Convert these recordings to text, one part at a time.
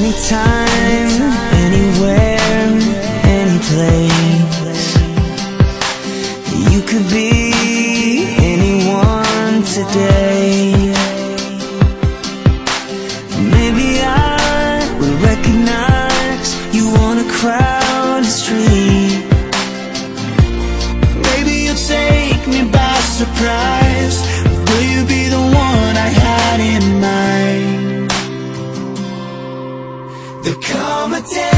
Anytime, anywhere, any place. You could be anyone today. Maybe I will recognize you on a crowded street. Maybe you'll take me by surprise. Will you be the one I had in mind? There'll come a day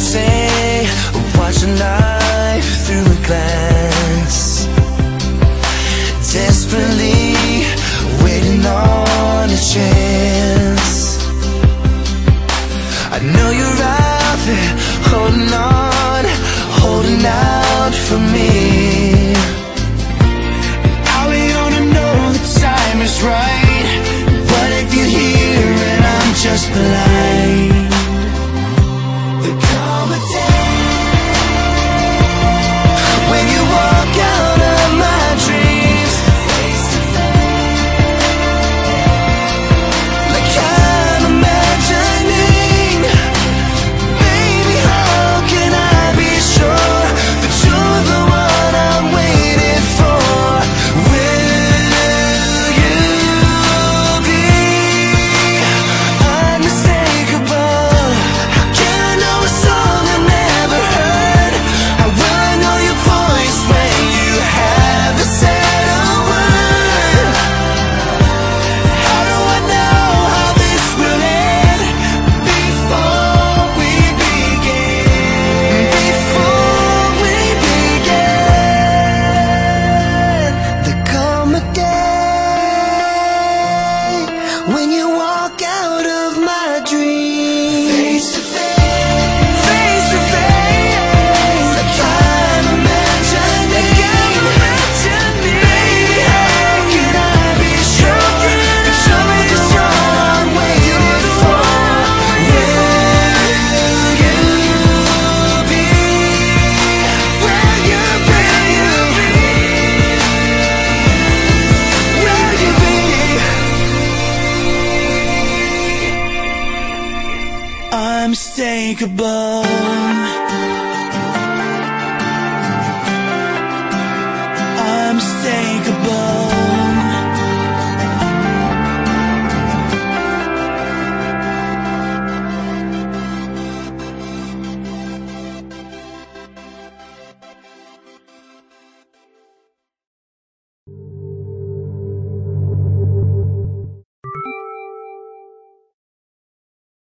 say watching life through a Desperately waiting on a chance I know you're out there holding on, holding out for me gonna know the time is right? What if you're here and I'm just blind? Unmistakable